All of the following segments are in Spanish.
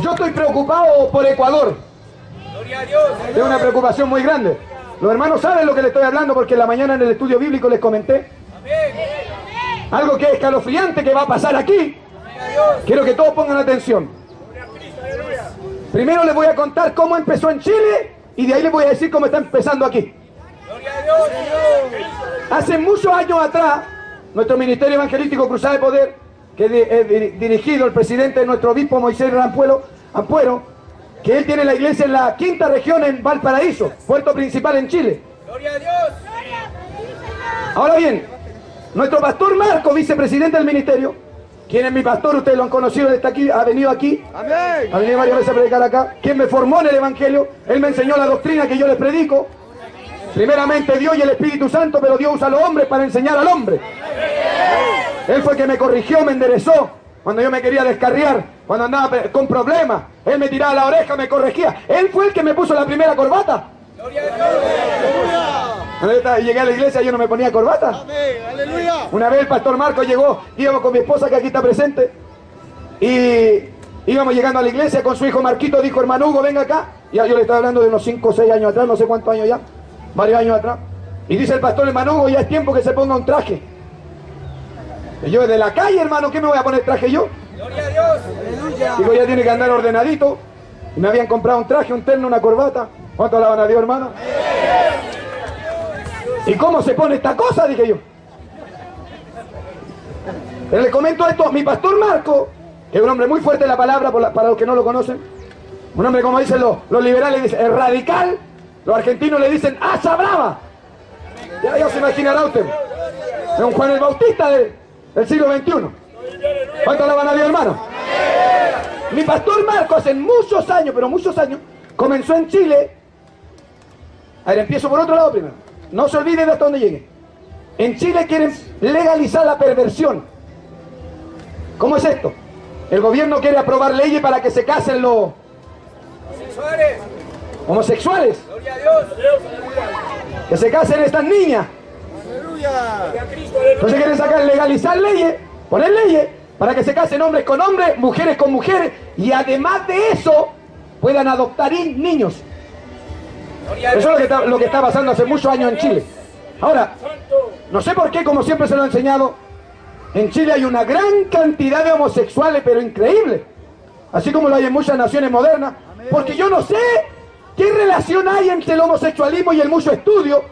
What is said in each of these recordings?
Yo estoy preocupado por Ecuador. Gloria a Dios. Es una preocupación muy grande. Los hermanos saben lo que les estoy hablando porque en la mañana en el estudio bíblico les comenté algo que es escalofriante que va a pasar aquí. Quiero que todos pongan atención. Primero les voy a contar cómo empezó en Chile y de ahí les voy a decir cómo está empezando aquí. Hace muchos años atrás, nuestro Ministerio Evangelístico Cruzada de Poder, que es eh, dirigido el presidente de nuestro obispo Moisés Rampuelo, Ampuero, que él tiene la iglesia en la quinta región en Valparaíso, puerto principal en Chile. Gloria a Dios. Ahora bien, nuestro pastor Marco, vicepresidente del ministerio, quien es mi pastor, ustedes lo han conocido, está aquí, ha venido aquí, ha venido varias veces a predicar acá, quien me formó en el evangelio, él me enseñó la doctrina que yo les predico. Primeramente Dios y el Espíritu Santo, pero Dios usa a los hombres para enseñar al hombre. Él fue el que me corrigió, me enderezó. Cuando yo me quería descarriar, cuando andaba con problemas, él me tiraba la oreja, me corregía. Él fue el que me puso la primera corbata. Cuando llegué a la iglesia yo no me ponía corbata. Una vez el pastor Marco llegó, íbamos con mi esposa que aquí está presente, y íbamos llegando a la iglesia con su hijo Marquito, dijo hermano Hugo, venga acá. Ya yo le estaba hablando de unos 5 o 6 años atrás, no sé cuántos años ya, varios años atrás. Y dice el pastor hermano Hugo, ya es tiempo que se ponga un traje. Y yo de la calle, hermano, ¿qué me voy a poner traje yo? Gloria a Dios. Digo, ya tiene que andar ordenadito. Y me habían comprado un traje, un terno, una corbata. ¿Cuánto alaban a Dios, hermano? ¿Y cómo se pone esta cosa? Dije yo. Pero le comento esto, mi pastor Marco, que es un hombre muy fuerte de la palabra por la- para los que no lo conocen. Un hombre, como dicen los, los liberales, dice, es radical. Los argentinos le dicen, ¡asa brava! Ya, ya se imaginará usted. Es un Juan el Bautista de- del siglo XXI. ¿Cuánto alaban a Dios, hermano? Mi pastor Marco hace muchos años, pero muchos años, comenzó en Chile. A ver, empiezo por otro lado primero. No se olviden de hasta dónde llegue. En Chile quieren legalizar la perversión. ¿Cómo es esto? El gobierno quiere aprobar leyes para que se casen los. Homosexuales, que se casen estas niñas. Entonces quieren sacar, legalizar leyes, poner leyes para que se casen hombres con hombres, mujeres con mujeres y además de eso puedan adoptar niños. Eso es lo que, está, lo que está pasando hace muchos años en Chile. Ahora, no sé por qué, como siempre se lo he enseñado, en Chile hay una gran cantidad de homosexuales, pero increíble. Así como lo hay en muchas naciones modernas. Porque yo no sé qué relación hay entre el homosexualismo y el mucho estudio.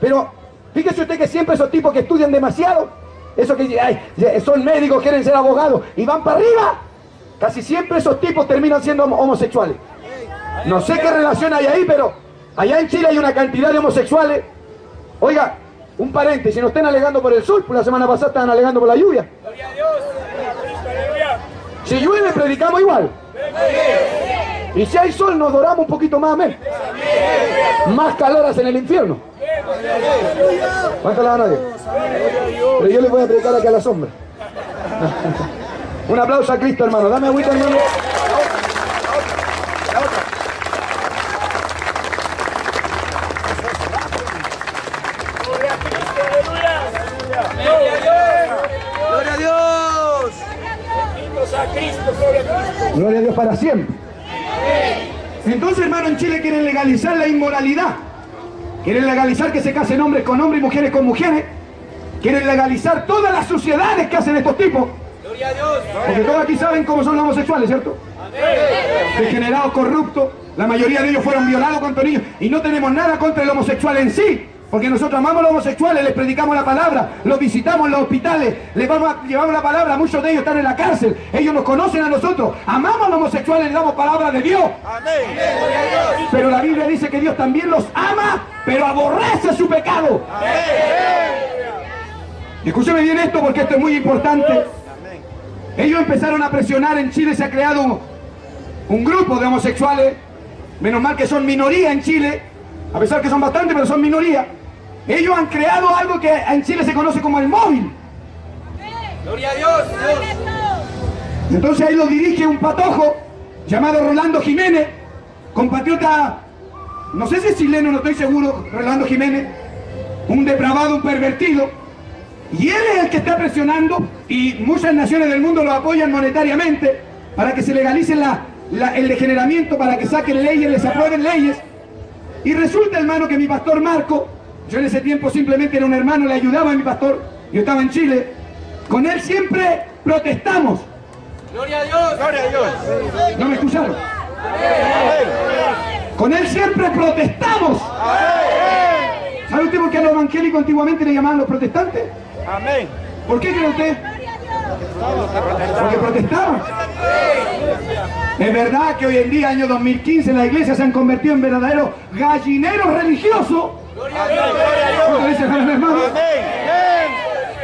Pero fíjese usted que siempre esos tipos que estudian demasiado, esos que ay, son médicos, quieren ser abogados y van para arriba, casi siempre esos tipos terminan siendo homo- homosexuales. No sé qué relación hay ahí, pero allá en Chile hay una cantidad de homosexuales. Oiga, un paréntesis, si no estén alegando por el sol, pues la semana pasada estaban alegando por la lluvia. Gloria a Dios. Si llueve, predicamos igual. Y si hay sol, nos doramos un poquito más, amén. Más calor hace en el infierno. ¿Cuánto la van a Dios? Pero yo les voy a predicar aquí a la sombra. Un aplauso a Cristo, hermano. Dame agüita, hermano. Gloria a Cristo. Aleluya. Gloria a Dios. ¡Gloria a Dios! Bendito sea Cristo. Gloria a Cristo. Gloria a Dios para siempre. Hermano, en Chile quieren legalizar la inmoralidad. Quieren legalizar que se casen hombres con hombres y mujeres con mujeres. Quieren legalizar todas las suciedades que hacen estos tipos. Gloria a Dios. Porque todos aquí saben cómo son los homosexuales, ¿cierto? Degenerados, corruptos. La mayoría de ellos fueron violados cuando niños. Y no tenemos nada contra el homosexual en sí. Porque nosotros amamos a los homosexuales, les predicamos la palabra, los visitamos en los hospitales, les vamos a- llevamos la palabra, muchos de ellos están en la cárcel, ellos nos conocen a nosotros, amamos a los homosexuales, les damos palabra de Dios. Pero la Biblia dice que Dios también los ama, pero aborrece su pecado. Escúcheme bien esto porque esto es muy importante. Ellos empezaron a presionar en Chile, se ha creado un, un grupo de homosexuales, menos mal que son minoría en Chile, a pesar que son bastantes, pero son minoría. Ellos han creado algo que en Chile se conoce como el móvil. Gloria a Dios. Entonces ahí lo dirige un patojo llamado Rolando Jiménez, compatriota, no sé si es chileno, no estoy seguro, Rolando Jiménez, un depravado, un pervertido. Y él es el que está presionando y muchas naciones del mundo lo apoyan monetariamente para que se la- la- el degeneramiento para que saquen leyes, les aprueben leyes. Y resulta, hermano, que mi pastor Marco, yo en ese tiempo simplemente era un hermano, le ayudaba a mi pastor, yo estaba en Chile, con él siempre protestamos. Gloria a Dios. Gloria a Dios. ¿No me escucharon? Con él siempre protestamos. ¿Sabe usted por qué a los evangélicos antiguamente le llamaban los protestantes? Amén. ¿Por qué cree usted? Porque protestaban. Es verdad que hoy en día, año 2015, las iglesias se han convertido en verdaderos gallineros religiosos. ¿Cómo dicen hermanos?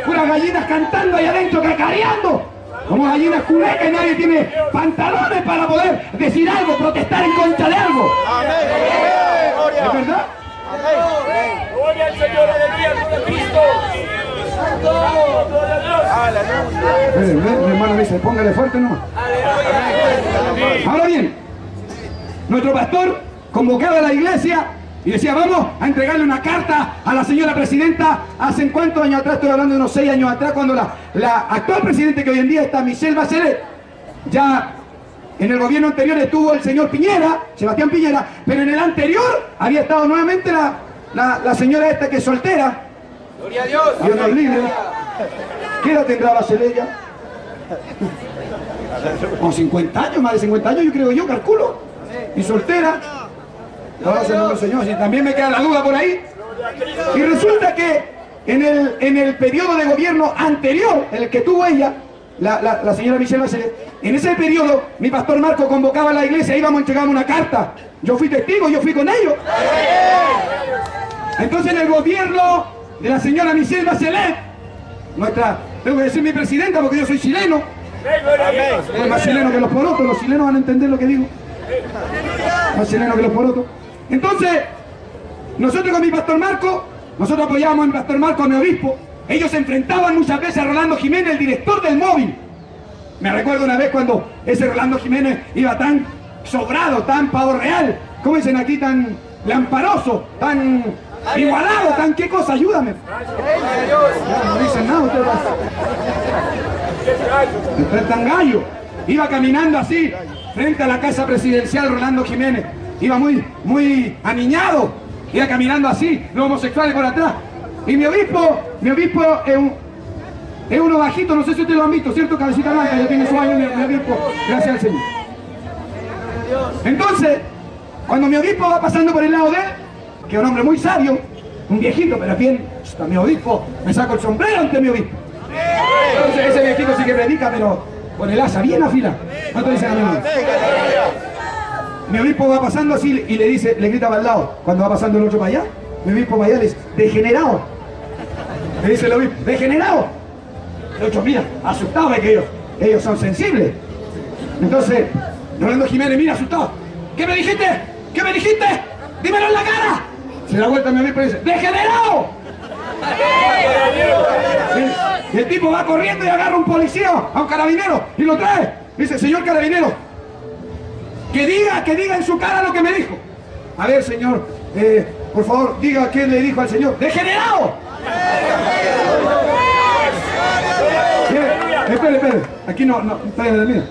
Puras gallinas cantando ahí adentro, cacareando. Como gallinas culecas y nadie tiene pantalones para poder decir algo, protestar en contra de algo. ¿Es verdad? Gloria al Señor. Aleluya. A Cristo. A Mi hermano dice, póngale fuerte no. Ahora bien, nuestro pastor convocaba a la iglesia y decía, vamos a entregarle una carta a la señora presidenta. ¿Hace cuántos años atrás? Estoy hablando de unos seis años atrás, cuando la, la actual presidente que hoy en día está, Michelle Bachelet, ya en el gobierno anterior estuvo el señor Piñera, Sebastián Piñera, pero en el anterior había estado nuevamente la, la, la señora esta que es soltera, Gloria a Dios. Dios nos libre. ¿Qué edad tendrá Bachelet ya? Con 50 años, más de 50 años, yo creo yo, calculo. Y soltera. No, Señor, Señor, si también me queda la duda por ahí. Y resulta que en el, en el periodo de gobierno anterior, en el que tuvo ella, la, la- la señora Michelle Bachelet, en ese periodo mi pastor Marco convocaba a la iglesia, íbamos a entregar una carta. Yo fui testigo, yo fui con ellos. Entonces en el gobierno de la señora Michelle Bachelet, nuestra, tengo que decir mi presidenta porque yo soy chileno, soy más chileno que los porotos, los chilenos van a entender lo que digo. Más chileno que los porotos. Entonces, nosotros con mi pastor Marco, nosotros apoyábamos a mi pastor Marco, a mi obispo. Ellos se enfrentaban muchas veces a Rolando Jiménez, el director del móvil. Me recuerdo una vez cuando ese Rolando Jiménez iba tan sobrado, tan pavo real, ¿cómo dicen aquí? Tan lamparoso, tan igualado, tan qué cosa, ayúdame. No dicen nada ustedes. Usted es tan gallo. Iba caminando así, frente a la casa presidencial Rolando Jiménez. Iba muy, muy aniñado. Iba caminando así, los homosexuales por atrás. Y mi obispo, mi obispo es un, es uno bajito, no sé si ustedes lo han visto, ¿cierto? Cabecita blanca, ya tiene su años mi, obispo. Gracias al Señor. Entonces, cuando mi obispo va pasando por el lado de él, que es un hombre muy sabio, un viejito, pero bien, está mi obispo, me saco el sombrero ante mi obispo. Entonces ese viejito sí que predica, pero con el asa bien afilado. ¿Cuánto dicen? Mi obispo va pasando así y le dice, le grita para el lado, cuando va pasando el otro para allá, mi obispo para allá le dice, degenerado. Le dice el obispo, degenerado. El otro, mira, asustado de que ellos, ellos son sensibles. Entonces, Rolando Jiménez, mira, asustado. ¿Qué me dijiste? ¿Qué me dijiste? ¡Dímelo en la cara! Se da vuelta mi obispo y dice, ¡degenerado! Y el tipo va corriendo y agarra a un policía, a un carabinero, y lo trae. Dice, señor carabinero, que diga, que diga en su cara lo que me dijo. A ver, señor, eh, por favor, diga qué le dijo al señor. ¡Degenerado! Mire, Espere, espere, aquí no, no, espere, mira.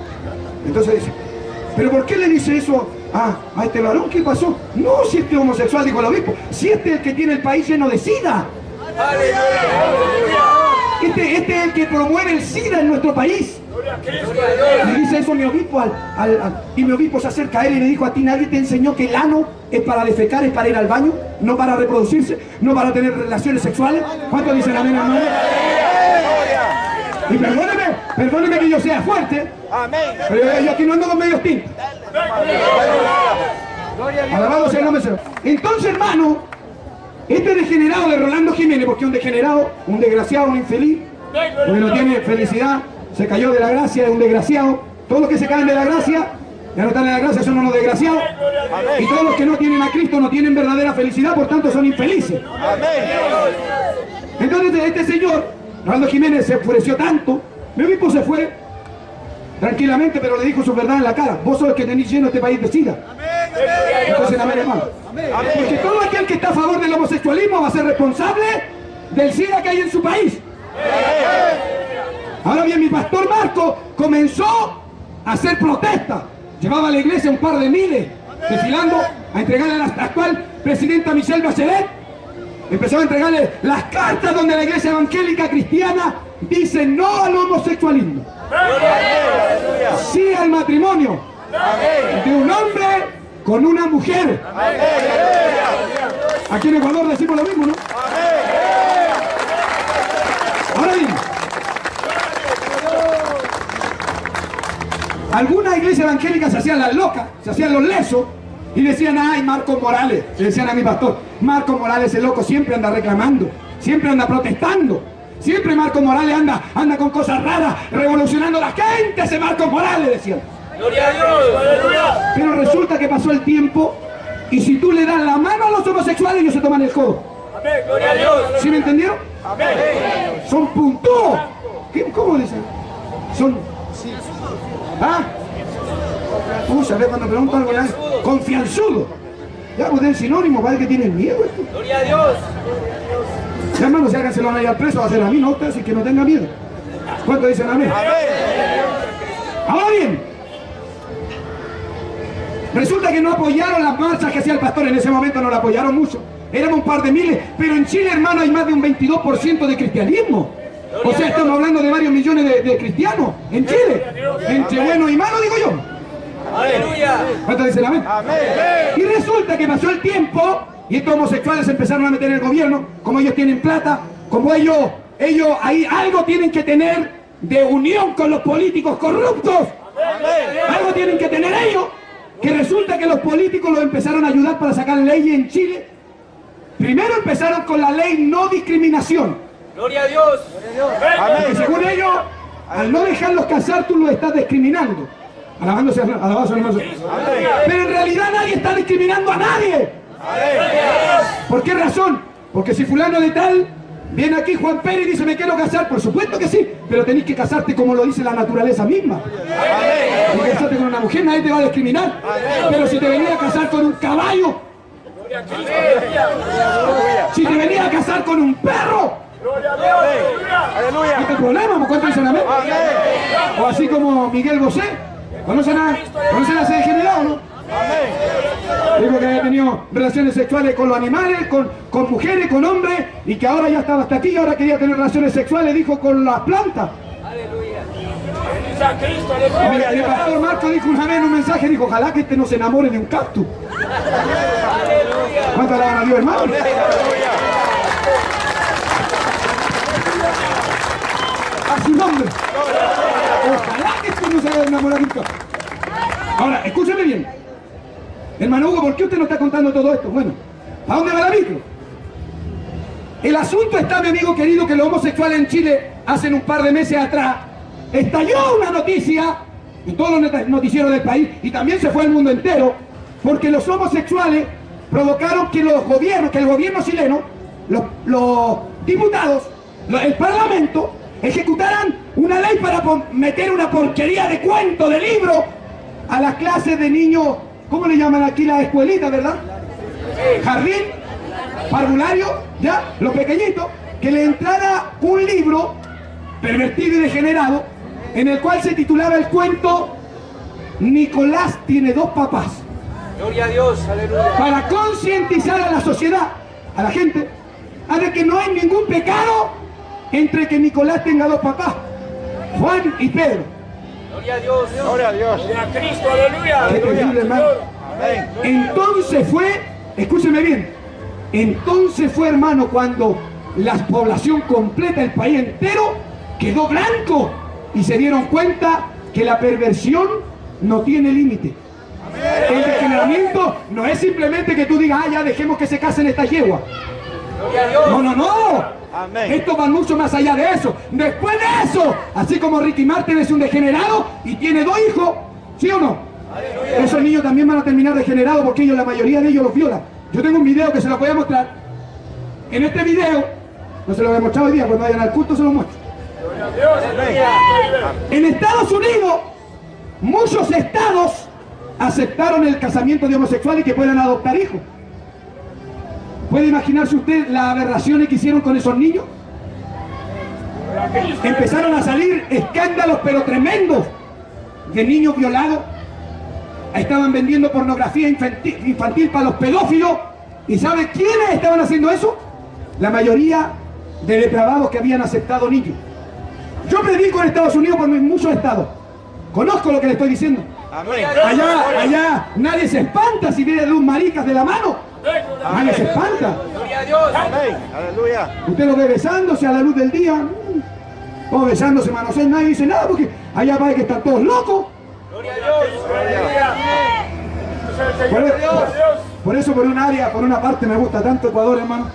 Entonces dice, ¿pero por qué le dice eso a, a este varón? ¿Qué pasó? No, si este homosexual, dijo el obispo, si este es el que tiene el país lleno de sida. Este, este es el que promueve el SIDA en nuestro país. Le dice eso mi obispo y mi obispo se acerca a él y le dijo a ti nadie te enseñó que el ano es para defecar, es para ir al baño, no para reproducirse, no para tener relaciones sexuales. ¿Cuántos dicen amén, hermano? Y perdóneme, perdóneme que yo sea fuerte, pero yo, aquí no ando con medios tintos. Alabado sea el nombre Señor. Entonces, hermano, este degenerado de Rolando Jiménez, porque un degenerado, un desgraciado, un infeliz, porque no tiene felicidad, se cayó de la gracia, es un desgraciado. Todos los que se caen de la gracia, ya no están en la gracia, son unos desgraciados. Y todos los que no tienen a Cristo no tienen verdadera felicidad, por tanto son infelices. Entonces este señor, Rolando Jiménez, se enfureció tanto, mi obispo se fue tranquilamente, pero le dijo su verdad en la cara. Vos sos el que tenéis lleno este país de sida. Entonces, amén, hermano. Porque todo aquel que está a favor del homosexualismo va a ser responsable del SIDA que hay en su país. Ahora bien, mi pastor Marco comenzó a hacer protesta. llevaba a la iglesia un par de miles, desfilando a entregarle a la actual presidenta Michelle Bachelet. Empezó a entregarle las cartas donde la iglesia evangélica cristiana dice no al homosexualismo, sí al matrimonio de un hombre con una mujer. Aquí en Ecuador decimos lo mismo, ¿no? Ahora bien, algunas iglesias evangélicas se hacían las locas, se hacían los lesos y decían, ay, Marco Morales, le decían a mi pastor, Marco Morales el loco siempre anda reclamando, siempre anda protestando, siempre Marco Morales anda, anda con cosas raras, revolucionando a la gente, ese Marco Morales, decían. Gloria a Dios. Aleluya. Pero resulta que pasó el tiempo y si tú le das la mano a los homosexuales, ellos se toman el codo. Amén. Gloria a Dios. ¿Sí me entendieron? Amén. Son puntúos. ¿Qué- ¿Cómo dicen? Son. ¿Ah? Pucha, a ver cuando pregunto algo. Confianzudo. Ya, pues el sinónimo, parece que tienen miedo. esto. Gloria a Dios. Ya, hermano, si alguien se lo van a llevar preso, va a ser a mí, no usted, así que no tenga miedo. ¿Cuánto dicen amén? Ahora bien, resulta que no apoyaron las marchas que hacía el pastor, en ese momento no la apoyaron mucho. Éramos un par de miles, pero en Chile, hermano, hay más de un 22% de cristianismo. O sea, estamos hablando de varios millones de, de cristianos en Chile. Entre bueno y malo, digo yo. Aleluya. ¿Cuánto dicen amén? Y resulta que pasó el tiempo y estos homosexuales se empezaron a meter en el gobierno, como ellos tienen plata, como ellos, ellos ahí algo tienen que tener de unión con los políticos corruptos. Algo tienen que tener ellos, que resulta que los políticos los empezaron a ayudar para sacar leyes en Chile. Primero empezaron con la ley no discriminación. Gloria a Dios. Porque según ellos, al no dejarlos casar, tú los estás discriminando. Alabándose, de Dios. Pero en realidad nadie está discriminando a nadie. ¿Por qué razón? Porque si fulano de tal viene aquí Juan Pérez y dice me quiero casar, por supuesto que sí, pero tenés que casarte como lo dice la naturaleza misma. Si casarte con una mujer nadie te va a discriminar. Pero si te venía a casar con un caballo, si te venía a casar con un perro, Aleluya. ¿Este problema? ¿Me cuánto dicen amén? O así como Miguel Bosé. ¿Conocen a, ¿conocen a ese degenerado, no? Dijo que había tenido relaciones sexuales con los animales, con, con mujeres, con hombres, y que ahora ya estaba hasta aquí y ahora quería tener relaciones sexuales, dijo, con las plantas. A Cristo. Mi Aleluya. pastor Marco dijo una vez en un mensaje, dijo, ojalá que este no se enamore de un cactus. ¿Cuánto alaban a Dios, hermano? Su nombre. Ojalá que este no se enamorado de. Ahora, escúcheme bien. Hermano Hugo, ¿por qué usted no está contando todo esto? Bueno, ¿a dónde va la micro? El asunto está, mi amigo querido, que los homosexuales en Chile, hace un par de meses atrás, estalló una noticia en todos los noticieros del país y también se fue al mundo entero, porque los homosexuales provocaron que los gobiernos, que el gobierno chileno, los, diputados, el parlamento, ejecutaran una ley para meter una porquería de cuento, de libro, a las clases de niños, ¿cómo le llaman aquí las escuelitas, verdad? Jardín, parvulario, ya, los pequeñitos, que le entrara un libro pervertido y degenerado, en el cual se titulaba el cuento Nicolás tiene dos papás, Gloria a Dios. Aleluya. para concientizar a la sociedad, a la gente, a de que no hay ningún pecado entre que Nicolás tenga dos papás, Juan y Pedro. Gloria a Dios. Gloria a Dios. Gloria a Cristo. Aleluya. Qué terrible, hermano. Amén. Entonces fue, escúcheme bien, entonces fue hermano cuando la población completa, el país entero, quedó blanco y se dieron cuenta que la perversión no tiene límite. El degeneramiento no es simplemente que tú digas, ah, ya dejemos que se casen estas yeguas. Gloria a Dios. No, no, no. Amén. Esto va mucho más allá de eso. Después de eso, así como Ricky Martin es un degenerado y tiene dos hijos, ¿sí o no? Esos niños también van a terminar degenerados porque ellos, la mayoría de ellos los violan. Yo tengo un video que se lo voy a mostrar. En este video, no se lo voy a mostrar hoy día, cuando vayan al culto se lo muestro. En Estados Unidos, muchos estados aceptaron el casamiento de homosexuales y que puedan adoptar hijos. ¿Puede imaginarse usted las aberraciones que hicieron con esos niños? Empezaron a salir escándalos pero tremendos de niños violados. estaban vendiendo pornografía infantil, infantil para los pedófilos. ¿Y sabe quiénes estaban haciendo eso? La mayoría de depravados que habían aceptado niños. Yo predico en Estados Unidos por muchos estados. Conozco lo que le estoy diciendo. Allá, allá, nadie se espanta si viene de un maricas de la mano. Nadie se espanta. Gloria a Dios. Amén. Aleluya. Usted lo ve besándose a la luz del día. O besándose, manoseando, nadie dice nada porque allá va que están todos locos. Gloria a Dios. Por, por- por eso por un área, por una parte me gusta tanto Ecuador, hermano.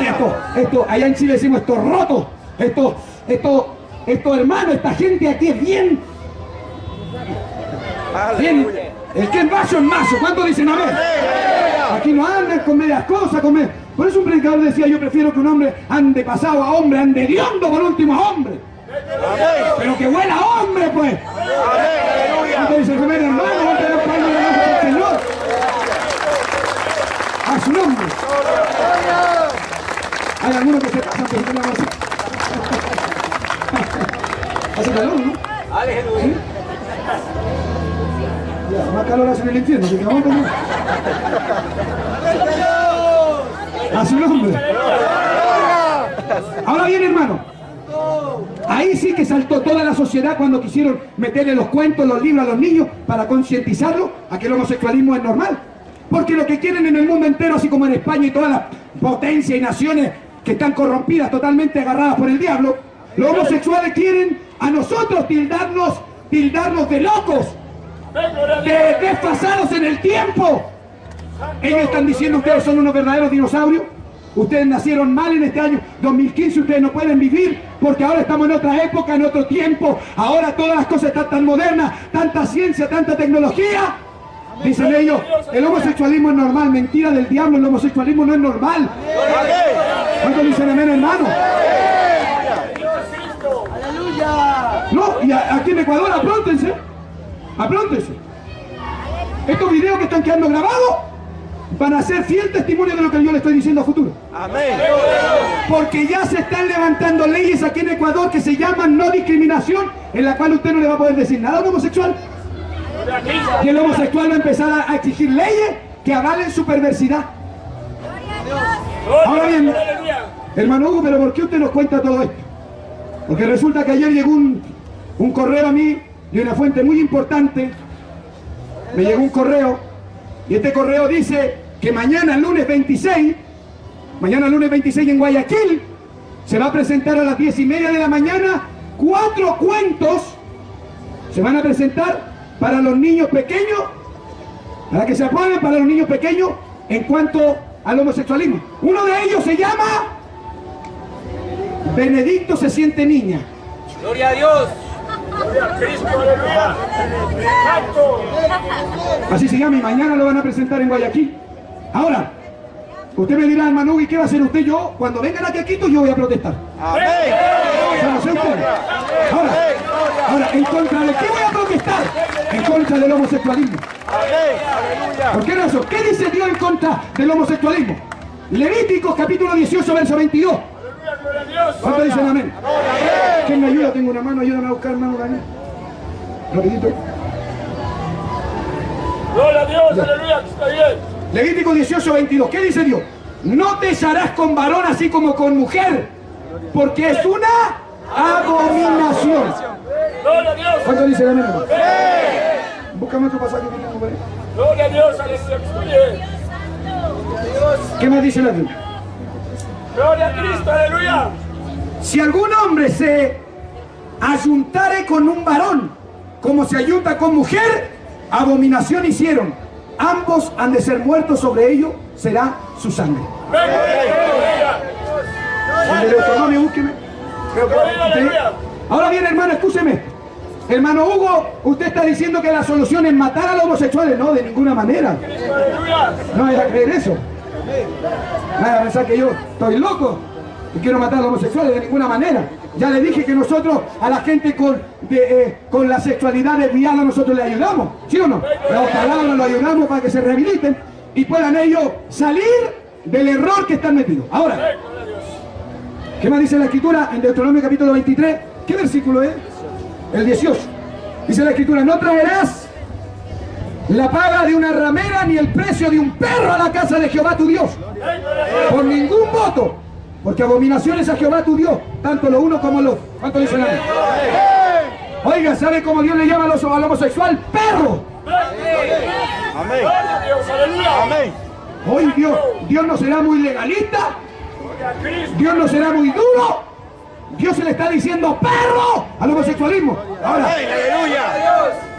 Esto, esto, allá en Chile decimos esto roto, esto, esto, esto hermano, esta gente aquí es bien, bien. El que es macho es macho, ¿cuántos dicen amén? Aquí no andan con medias cosas, con med- por eso un predicador decía yo prefiero que un hombre ande pasado a hombre, ande hediondo por último a hombre, pero que huela a hombre pues. Amén. Aleluya. ¿Cuántos dicen amén hermano? Vamos a tener palmas de la del Señor. A su nombre. Hay algunos que se pasan por la así. Hace calor, ¿no? Aleluya. Ya, Ahora bien, hermano. Ahí sí que saltó toda la sociedad cuando quisieron meterle los cuentos, los libros a los niños para concientizarlos a que el homosexualismo es normal. Porque lo que quieren en el mundo entero, así como en España y todas las potencias y naciones que están corrompidas, totalmente agarradas por el diablo, los homosexuales quieren a nosotros tildarnos, tildarnos de locos, de desfasados en el tiempo. Ellos están diciendo ustedes son unos verdaderos dinosaurios. Ustedes nacieron mal en este año 2015, ustedes no pueden vivir porque ahora estamos en otra época, en otro tiempo. Ahora todas las cosas están tan modernas, tanta ciencia, tanta tecnología. Dicen ellos, el homosexualismo es normal, mentira del diablo, el homosexualismo no es normal. ¿Cuántos dicen amén, hermano? No, y aquí en Ecuador apróntense, apróntense. Estos videos que están quedando grabados van a ser fiel testimonio de lo que yo le estoy diciendo a futuro. Amén. Porque ya se están levantando leyes aquí en Ecuador que se llaman no discriminación, en la cual usted no le va a poder decir nada a un homosexual. Y el homosexual va a empezar a- a exigir leyes que avalen su perversidad. Ahora bien, hermano Hugo, pero ¿por qué usted nos cuenta todo esto? Porque resulta que ayer llegó un, un correo a mí de una fuente muy importante. Me llegó un correo y este correo dice que mañana, lunes 26, mañana lunes 26 en Guayaquil, se va a presentar a las 10 y media de la mañana cuatro cuentos. Se van a presentar para los niños pequeños, para que se aprueben para los niños pequeños en cuanto al homosexualismo. Uno de ellos se llama Benedicto se siente niña. Gloria a Dios. Así se llama y mañana lo van a presentar en Guayaquil. Ahora, usted me dirá, hermano, ¿y qué va a hacer usted? Yo, cuando vengan aquí a Quito, yo voy a protestar. Amén. Ahora, ahora, ¿en contra de qué voy a protestar? En contra del homosexualismo. ¿Por qué razón? ¿Qué dice Dios en contra del homosexualismo? Levíticos capítulo 18, verso 22. Aleluya, gloria a Dios. ¿Cuánto dicen amén? ¿Quién me ayuda? Tengo una mano, ayúdame a buscar hermano Daniel. Rapidito. Gloria a Dios, aleluya, está bien. Levítico 18, 22. ¿Qué dice Dios? No te echarás con varón así como con mujer, porque es una abominación. Gloria a Dios. ¿Cuánto dice amén? hermano? Búscame otro pasaje que tengo por ahí. Gloria a Dios, aleluya, que está bien. ¿Qué más dice la Biblia? Gloria a Cristo, aleluya. Si algún hombre se ayuntare con un varón, como se ayunta con mujer, abominación hicieron. Ambos han de ser muertos sobre ello, será su sangre. Ahora bien, hermano, escúcheme. Hermano Hugo, usted está diciendo que la solución es matar a los homosexuales. No, de ninguna manera. No vaya a creer eso. No vaya a pensar que yo estoy loco y quiero matar a los homosexuales de ninguna manera. Ya le dije que nosotros a la gente con, eh, con la sexualidad desviada nosotros le ayudamos, ¿sí o no? Las palabras lo ayudamos para que se rehabiliten y puedan ellos salir del error que están metidos. Ahora, ¿qué más dice la escritura en Deuteronomio capítulo 23? ¿Qué versículo es? El 18. Dice la escritura, no traerás la paga de una ramera ni el precio de un perro a la casa de Jehová tu Dios. Por ningún voto. Porque abominaciones a Jehová tu Dios, tanto lo uno como lo otro. ¿Cuánto dicen amén? Oiga, ¿sabe cómo Dios le llama a los- al homosexual? Perro. Amén. Amén. Hoy Dios, Dios no será muy legalista. Dios no será muy duro. Dios se le está diciendo perro al homosexualismo. Ahora,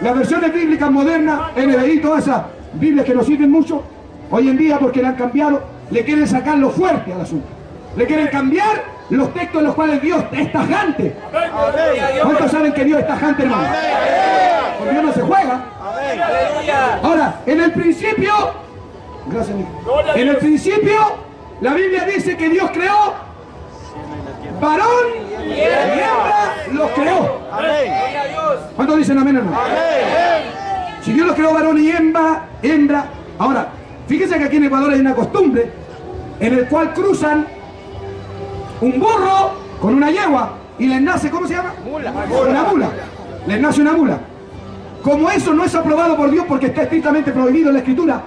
las versiones bíblicas modernas, NBI, todas esas Biblias que nos sirven mucho, hoy en día porque le han cambiado, le quieren sacar lo fuerte al asunto. Le quieren cambiar los textos en los cuales Dios es tajante. ¿Cuántos saben que Dios es tajante, hermano? Con Dios no se juega. Ahora, en el principio, gracias. En el principio, la Biblia dice que Dios creó varón y hembra los creó. ¿Cuántos dicen amén, hermano? Amén. Si Dios los creó varón y hembra, hembra. Ahora, fíjense que aquí en Ecuador hay una costumbre en el cual cruzan un burro con una yegua y les nace, ¿cómo se llama? Mula. Una mula. Les nace una mula. Como eso no es aprobado por Dios porque está estrictamente prohibido en la escritura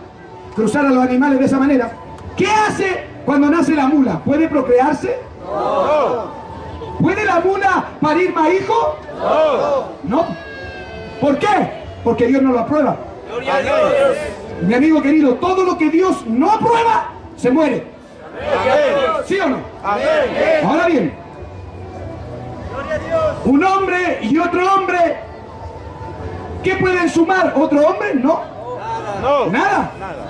cruzar a los animales de esa manera, ¿qué hace cuando nace la mula? ¿Puede procrearse? No. ¿Puede la mula parir más hijos? No. No. ¿Por qué? Porque Dios no lo aprueba. Amén. Mi amigo querido, todo lo que Dios no aprueba, se muere. Amén. ¿Sí o no? Amén. Ahora bien, un hombre y otro hombre, ¿qué pueden sumar? ¿Otro hombre? No, No. nada. Nada.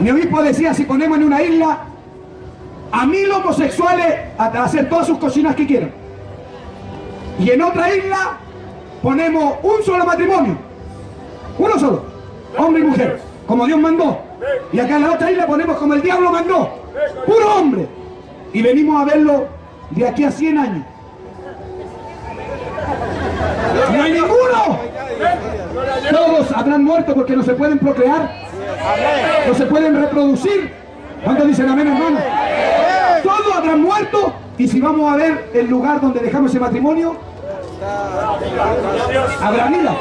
Mi obispo decía, si ponemos en una isla a mil homosexuales a hacer todas sus cocinas que quieran. Y en otra isla ponemos un solo matrimonio. Uno solo. Hombre y mujer. Como Dios mandó. Y acá en la otra isla ponemos como el diablo mandó. Puro hombre. Y venimos a verlo de aquí a 100 años. No hay ninguno. Todos habrán muerto porque no se pueden procrear no se pueden reproducir. ¿Cuántos dicen amén, hermano? Y si vamos a ver el lugar donde dejamos ese matrimonio, habrá vida.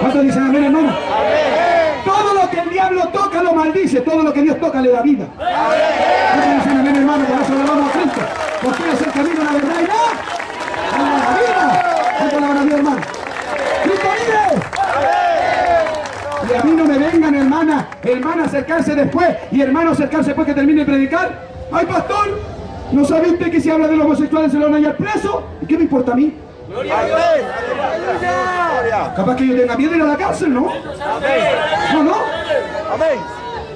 ¿Cuántos dicen amén, hermano? Todo lo que el diablo toca lo maldice, todo lo que Dios toca le da vida. ¿Cuántos dicen amén, hermano? Por eso le vamos a Cristo. Porque es el camino, la verdad y la, vida. ¿Cuántos la vida, hermano? ¡Cristo vive! Y a mí no me vengan, hermana, hermana, acercarse después y hermano acercarse después que termine de predicar. Ay, pastor, ¿no sabe usted que si habla de los homosexuales se lo van a hallar preso? ¿Y qué me importa a mí? Aleluya. Capaz que yo tenga miedo de ir a la cárcel, ¿no? No, no. Amén.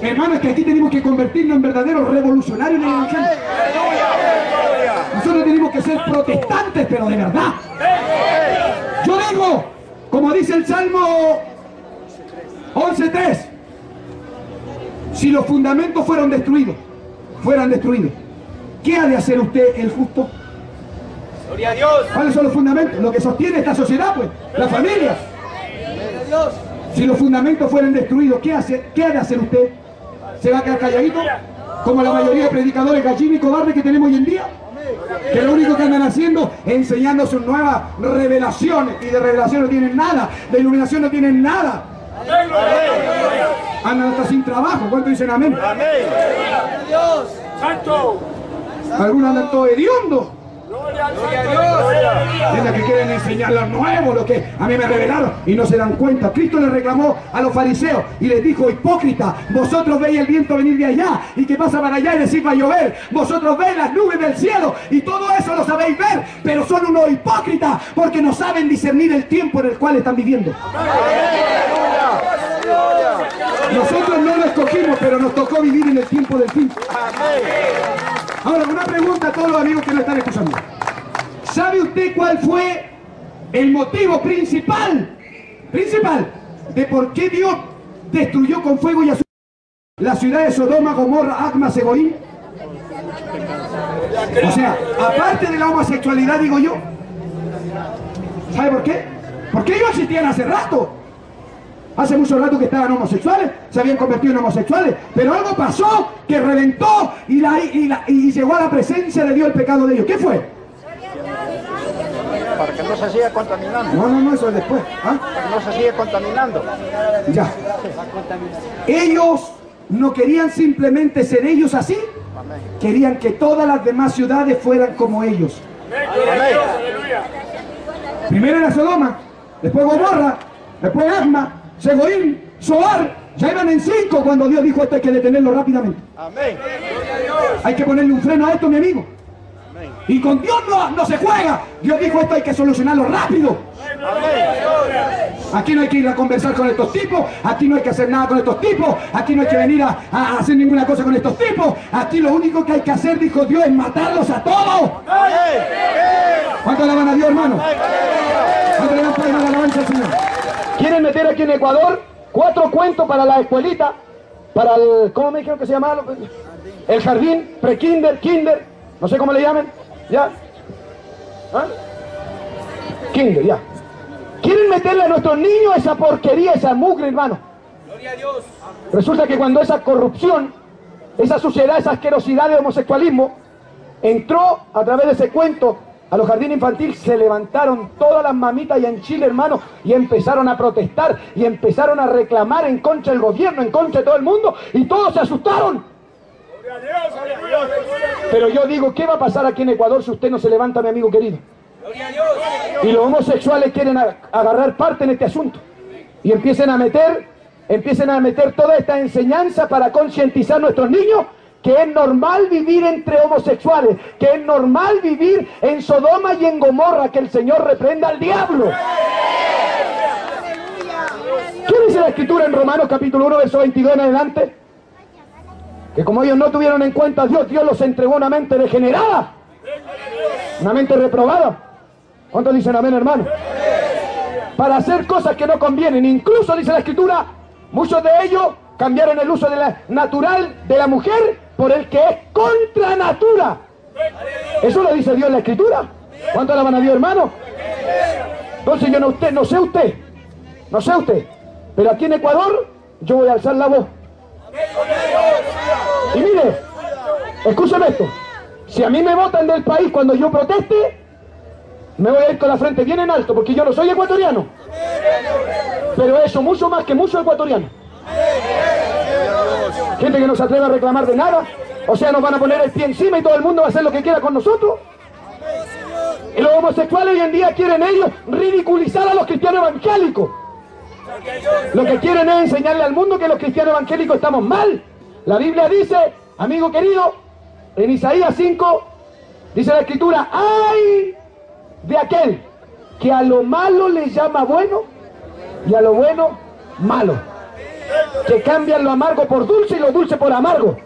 Hermano, es que aquí tenemos que convertirnos en verdaderos revolucionarios en el Evangelio. Aleluya. Nosotros tenemos que ser protestantes, pero de verdad. Yo digo, como dice el Salmo 11.3, si los fundamentos fueron destruidos, fueran destruidos, ¿qué ha de hacer usted el justo? Gloria a Dios. ¿Cuáles son los fundamentos? Lo que sostiene esta sociedad, pues, la familia. Si los fundamentos fueran destruidos, ¿qué, hace, ¿qué ha de hacer usted? ¿Se va a quedar calladito? Como la mayoría de predicadores gallinos y cobardes que tenemos hoy en día. Que lo único que andan haciendo es enseñando sus nuevas revelaciones. Y de revelación no tienen nada. De iluminación no tienen nada. Andan hasta sin trabajo. ¿Cuántos dicen amén? Amén. Santo. Algunos andan todos hediondos. Gloria al Santo. Es la que quieren enseñar lo nuevo, lo que a mí me revelaron y no se dan cuenta. Cristo le reclamó a los fariseos y les dijo, hipócrita, vosotros veis el viento venir de allá y que pasa para allá y decís va a llover. Vosotros veis las nubes del cielo y todo eso lo sabéis ver, pero son unos hipócritas porque no saben discernir el tiempo en el cual están viviendo. Nosotros no lo escogimos, pero nos tocó vivir en el tiempo del fin. Ahora, una pregunta a todos los amigos que nos están escuchando. ¿Sabe usted cuál fue el motivo principal, principal, de por qué Dios destruyó con fuego y azufre la ciudad de Sodoma, Gomorra, Acma, Seboín? O sea, aparte de la homosexualidad, digo yo. ¿Sabe por qué? Porque ellos existían hace rato. Hace mucho rato que estaban homosexuales, se habían convertido en homosexuales, pero algo pasó que reventó y, la- y la- y llegó a la presencia de Dios el pecado de ellos. ¿Qué fue? para que no se siga contaminando. No, no, no, eso es después. ¿ah? Para que no se siga contaminando. Ya. Ellos no querían simplemente ser ellos así, querían que todas las demás ciudades fueran como ellos. Amén. Primero era Sodoma, después Gomorra, después Asma, Segoín, Soar. Ya iban en cinco cuando Dios dijo esto hay que detenerlo rápidamente. Amén. Hay que ponerle un freno a esto, mi amigo. Amén. Y con Dios no, no se juega. Dios dijo esto hay que solucionarlo rápido. Aquí no hay que ir a conversar con estos tipos, aquí no hay que hacer nada con estos tipos, aquí no hay que venir a, a hacer ninguna cosa con estos tipos. Aquí lo único que hay que hacer, dijo Dios, es matarlos a todos. Amén. ¿Cuánto alaban a Dios, hermano? ¿Cuánto le dan la alabanza al Señor? ¿Quieren meter aquí en Ecuador cuatro cuentos para la escuelita? Para el, ¿cómo me dijeron que se llamaba? El jardín, pre-kinder, kinder, no sé cómo le llamen, ¿ya? ¿Ah? Kinder, ya. ¿Quieren meterle a nuestros niños esa porquería, esa mugre, hermano? Resulta que cuando esa corrupción, esa suciedad, esa asquerosidad de homosexualismo entró a través de ese cuento a los jardines infantiles, se levantaron todas las mamitas allá en Chile, hermano, y empezaron a protestar y empezaron a reclamar en contra del gobierno, en contra de todo el mundo, y todos se asustaron. Pero yo digo, ¿qué va a pasar aquí en Ecuador si usted no se levanta, mi amigo querido? Y los homosexuales quieren agarrar parte en este asunto. Y empiecen a meter, empiecen a meter toda esta enseñanza para concientizar a nuestros niños que es normal vivir entre homosexuales, que es normal vivir en Sodoma y en Gomorra, que el Señor reprenda al diablo. ¿Qué dice la escritura en Romanos capítulo 1, verso 22 en adelante? Que como ellos no tuvieron en cuenta a Dios, Dios los entregó una mente degenerada, una mente reprobada. ¿Cuántos dicen amén, hermano? Para hacer cosas que no convienen. Incluso, dice la escritura, muchos de ellos cambiaron el uso de la natural de la mujer por el que es contra natura. Eso lo dice Dios en la escritura. ¿Cuánto alaban a Dios, hermano? Entonces yo no, usted, no sé usted, no sé usted, pero aquí en Ecuador yo voy a alzar la voz. Y mire, escúcheme esto. Si a mí me votan del país cuando yo proteste, me voy a ir con la frente bien en alto, porque yo no soy ecuatoriano. Pero eso mucho más que mucho ecuatoriano. Gente que no se atreve a reclamar de nada. O sea, nos van a poner el pie encima y todo el mundo va a hacer lo que quiera con nosotros. Y los homosexuales hoy en día quieren ellos ridiculizar a los cristianos evangélicos. Lo que quieren es enseñarle al mundo que los cristianos evangélicos estamos mal. La Biblia dice, amigo querido, en Isaías 5, dice la escritura, ¡ay! de aquel que a lo malo le llama bueno y a lo bueno malo. Que cambian lo amargo por dulce y lo dulce por amargo.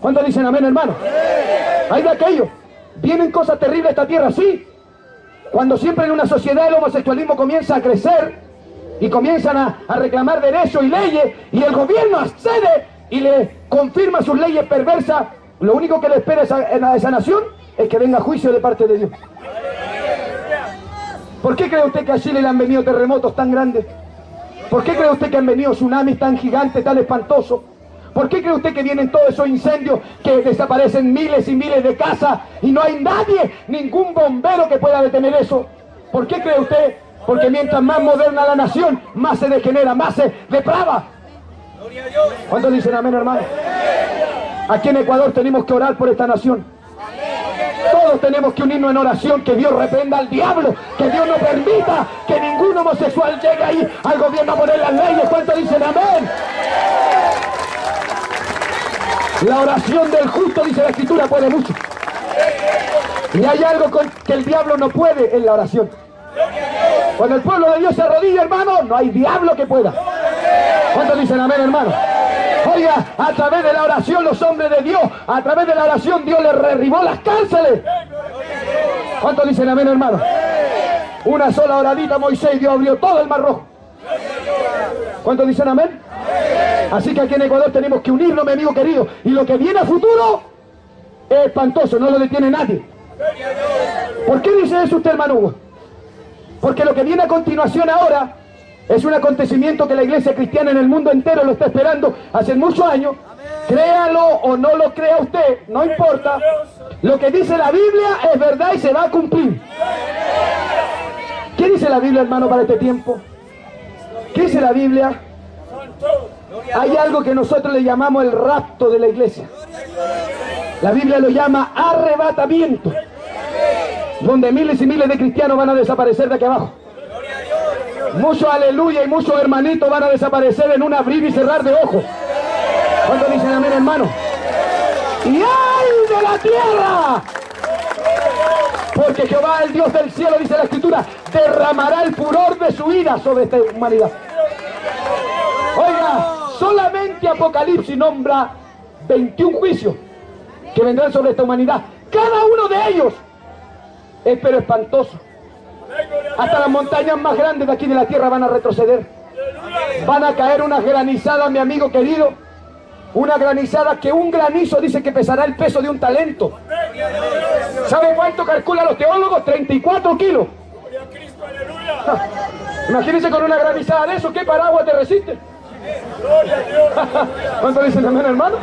¿Cuántos dicen amén, hermano? Hay de aquello. Vienen cosas terribles a esta tierra, sí. Cuando siempre en una sociedad el homosexualismo comienza a crecer y comienzan a, a reclamar derechos y leyes y el gobierno accede y le confirma sus leyes perversas, lo único que le espera a esa nación es que venga juicio de parte de Dios. ¿Por qué cree usted que a Chile le han venido terremotos tan grandes? ¿Por qué cree usted que han venido tsunamis tan gigantes, tan espantosos? ¿Por qué cree usted que vienen todos esos incendios que desaparecen miles y miles de casas y no hay nadie, ningún bombero que pueda detener eso? ¿Por qué cree usted? Porque mientras más moderna la nación, más se degenera, más se deprava. ¿Cuántos dicen amén, hermano? Aquí en Ecuador tenemos que orar por esta nación. Tenemos que unirnos en oración, que Dios reprenda al diablo, que Dios no permita que ningún homosexual llegue ahí al gobierno a poner las leyes. ¿Cuántos dicen amén? La oración del justo, dice la escritura, puede mucho. Y hay algo que el diablo no puede en la oración. Cuando el pueblo de Dios se arrodilla, hermano, no hay diablo que pueda. ¿Cuántos dicen amén, hermano? Oiga, a través de la oración los hombres de Dios, a través de la oración Dios les derribó las cárceles. ¿Cuántos dicen amén, hermano? Una sola oradita Moisés Dios abrió todo el mar rojo. ¿Cuántos dicen amén? Así que aquí en Ecuador tenemos que unirnos, mi amigo querido. Y lo que viene a futuro es espantoso, no lo detiene nadie. ¿Por qué dice eso usted, hermano? Porque lo que viene a continuación ahora es un acontecimiento que la iglesia cristiana en el mundo entero lo está esperando hace muchos años. Créalo o no lo crea usted, no importa. Lo que dice la Biblia es verdad y se va a cumplir. ¿Qué dice la Biblia, hermano, para este tiempo? ¿Qué dice la Biblia? Hay algo que nosotros le llamamos el rapto de la iglesia. La Biblia lo llama arrebatamiento. Donde miles y miles de cristianos van a desaparecer de aquí abajo. Muchos aleluya y muchos hermanitos van a desaparecer en un abrir y cerrar de ojos. ¿Cuántos dicen amén, hermano? Y ay de la tierra. Porque Jehová, el Dios del cielo, dice la escritura, derramará el furor de su ira sobre esta humanidad. Oiga, solamente Apocalipsis nombra 21 juicios que vendrán sobre esta humanidad. Cada uno de ellos es pero espantoso. Hasta las montañas más grandes de aquí de la tierra van a retroceder. Van a caer unas granizadas, mi amigo querido. Una granizada que un granizo dice que pesará el peso de un talento. ¿Sabe cuánto calculan los teólogos? 34 kilos. Imagínense con una granizada de eso, ¿qué paraguas te resiste? ¿Cuánto dicen amén, hermano?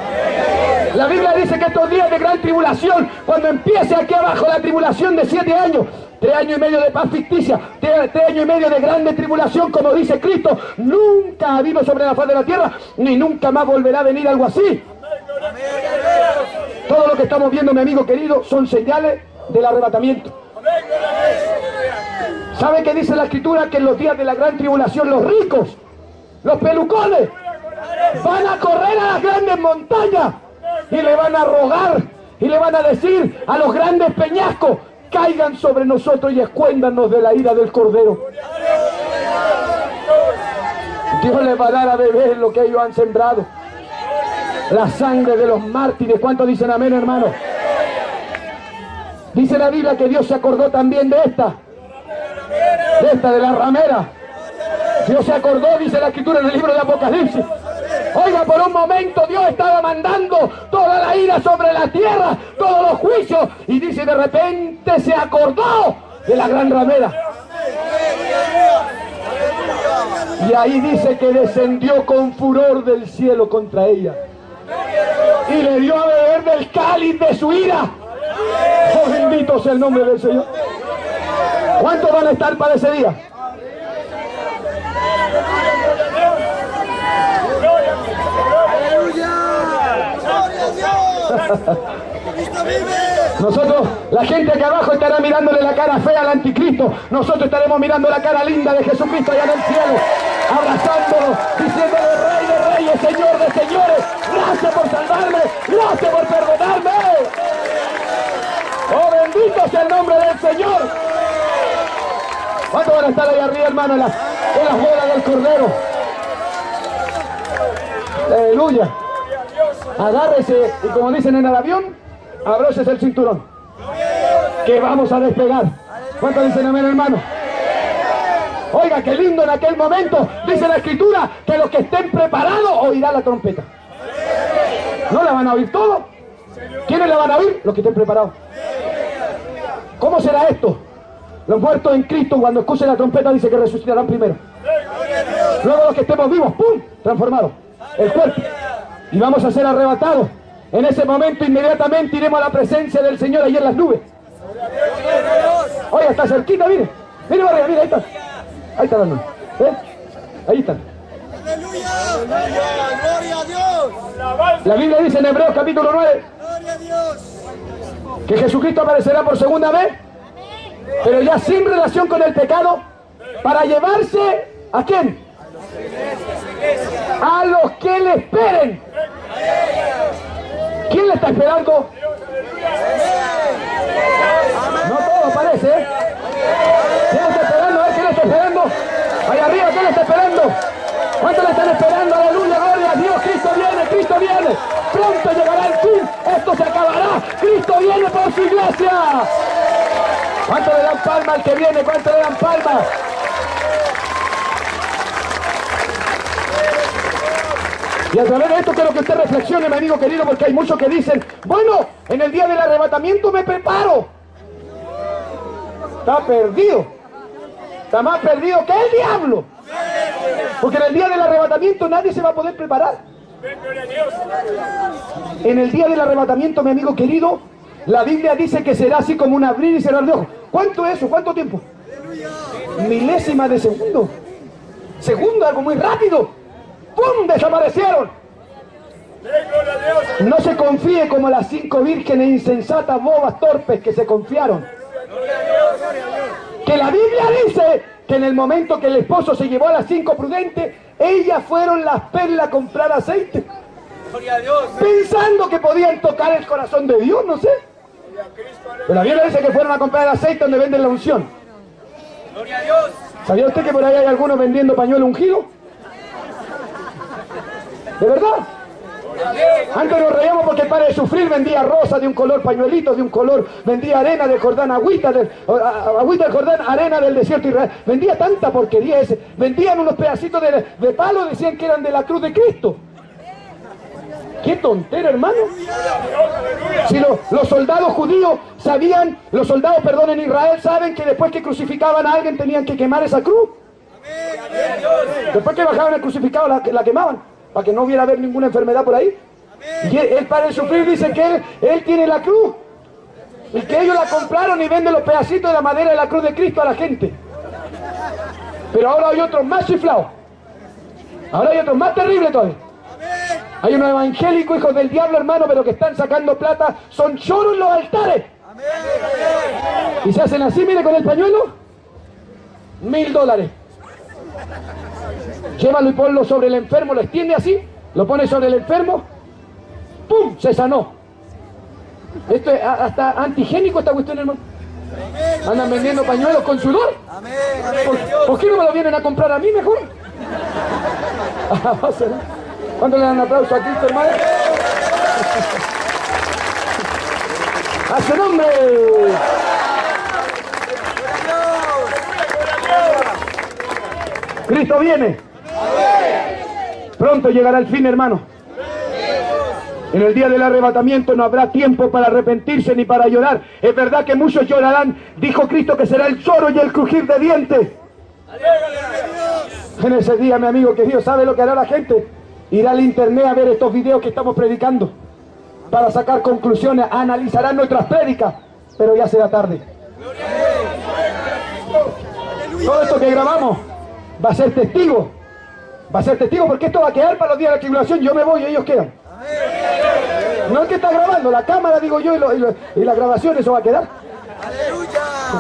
La Biblia dice que estos días de gran tribulación, cuando empiece aquí abajo la tribulación de siete años, tres años y medio de paz ficticia, tres, tres años y medio de grande tribulación, como dice Cristo, nunca ha habido sobre la faz de la tierra, ni nunca más volverá a venir algo así. Todo lo que estamos viendo, mi amigo querido, son señales del arrebatamiento. ¿Sabe qué dice la escritura? Que en los días de la gran tribulación los ricos, los pelucones, van a correr a las grandes montañas y le van a rogar y le van a decir a los grandes peñascos, caigan sobre nosotros y escuéndanos de la ira del Cordero. Dios les va a dar a beber lo que ellos han sembrado. La sangre de los mártires. ¿Cuántos dicen amén, hermano? Dice la Biblia que Dios se acordó también de esta. De esta, de la ramera. Dios se acordó, dice la escritura en el libro de Apocalipsis. Oiga, por un momento Dios estaba mandando toda la ira sobre la tierra, todos los juicios, y dice de repente se acordó de la gran ramera. Y ahí dice que descendió con furor del cielo contra ella. Y le dio a beber del cáliz de su ira. Oh, bendito sea el nombre del Señor. ¿Cuántos van a estar para ese día? Nosotros, la gente que abajo estará mirándole la cara fea al anticristo. Nosotros estaremos mirando la cara linda de Jesucristo allá en el cielo, abrazándolo, diciéndole Rey de Reyes, Señor de Señores, gracias por salvarme, gracias por perdonarme. Oh, bendito sea el nombre del Señor. ¿Cuántos van a estar ahí arriba, hermano, en las, en del Cordero? Aleluya. Agárrese y como dicen en el avión, abróchese el cinturón. Que vamos a despegar. ¿Cuántos dicen amén, hermano? Oiga, qué lindo en aquel momento, dice la escritura, que los que estén preparados oirán la trompeta. ¿No la van a oír todos? ¿Quiénes la van a oír? Los que estén preparados. ¿Cómo será esto? Los muertos en Cristo cuando escuchen la trompeta dice que resucitarán primero. Luego los que estemos vivos, ¡pum! Transformados. El cuerpo. Y vamos a ser arrebatados. En ese momento inmediatamente iremos a la presencia del Señor ahí en las nubes. Oye, está cerquita, mire. Mire, barriga, mire, ahí está. Ahí está la nube. ¿Eh? Ahí están. ¡Aleluya! ¡Gloria a Dios! La Biblia dice en Hebreos capítulo 9 ¡Gloria a Dios! que Jesucristo aparecerá por segunda vez, pero ya sin relación con el pecado, para llevarse a quién? A los que le esperen. ¿Quién le está esperando? No todo parece. ¿eh? ¿Quién está esperando? ¿Eh? ¿Quién le está esperando? Allá arriba, ¿quién le está esperando? ¿Cuántos le están esperando? Aleluya, gloria a Dios. Cristo viene, Cristo viene. Pronto llegará el fin. Esto se acabará. Cristo viene por su iglesia. ¿Cuánto le dan palma al que viene? ¿Cuánto le dan palma? Y a través de esto quiero que usted reflexione, mi amigo querido, porque hay muchos que dicen, bueno, en el día del arrebatamiento me preparo. Está perdido. Está más perdido que el diablo. Porque en el día del arrebatamiento nadie se va a poder preparar. En el día del arrebatamiento, mi amigo querido, la Biblia dice que será así como un abrir y cerrar de ojos. ¿Cuánto es eso? ¿Cuánto tiempo? milésima de segundo. Segundo, algo muy rápido. ¡Pum! Desaparecieron. No se confíe como las cinco vírgenes insensatas, bobas, torpes que se confiaron. Que la Biblia dice que en el momento que el esposo se llevó a las cinco prudentes, ellas fueron las perlas a comprar aceite. Pensando que podían tocar el corazón de Dios, no sé. Pero la Biblia dice que fueron a comprar el aceite donde venden la unción. ¿Sabía usted que por ahí hay algunos vendiendo pañuelo ungido? ¿De verdad? Antes nos reíamos porque padre de sufrir vendía rosa de un color, pañuelitos de un color, vendía arena del Jordán, agüita del, agüita del Jordán, arena del desierto de Israel. Vendía tanta porquería ese. Vendían unos pedacitos de, de palo, decían que eran de la cruz de Cristo. ¡Qué tontera, hermano! Si lo- los soldados judíos sabían, los soldados, perdón, en Israel saben que después que crucificaban a alguien tenían que quemar esa cruz. Después que bajaban el crucificado la, la quemaban, para que no hubiera haber ninguna enfermedad por ahí. Y él, él, para el sufrir dice que él, él tiene la cruz. Y que ellos la compraron y venden los pedacitos de la madera de la cruz de Cristo a la gente. Pero ahora hay otros más chiflados. Ahora hay otros más terribles todavía. Hay unos evangélicos, hijos del diablo, hermano, pero que están sacando plata. Son choros en los altares. Y se hacen así, mire, con el pañuelo. Mil dólares. Llévalo y ponlo sobre el enfermo, lo extiende así, lo pone sobre el enfermo. ¡Pum! Se sanó. Esto es hasta antigénico esta cuestión, hermano. Andan vendiendo pañuelos con sudor. ¿Por, por qué no me lo vienen a comprar a mí mejor? ¿Cuánto le dan un aplauso a Cristo, hermano? ¡A su nombre! Cristo viene. Pronto llegará el fin, hermano. En el día del arrebatamiento no habrá tiempo para arrepentirse ni para llorar. Es verdad que muchos llorarán. Dijo Cristo que será el lloro y el crujir de dientes. En ese día, mi amigo querido, ¿sabe lo que hará la gente? Irá al internet a ver estos videos que estamos predicando para sacar conclusiones, analizarán nuestras prédicas, pero ya será tarde. Todo esto que grabamos va a ser testigo, va a ser testigo porque esto va a quedar para los días de la tribulación. Yo me voy y ellos quedan. No el que está grabando, la cámara digo yo y, lo- y lo- y la grabación, eso va a quedar.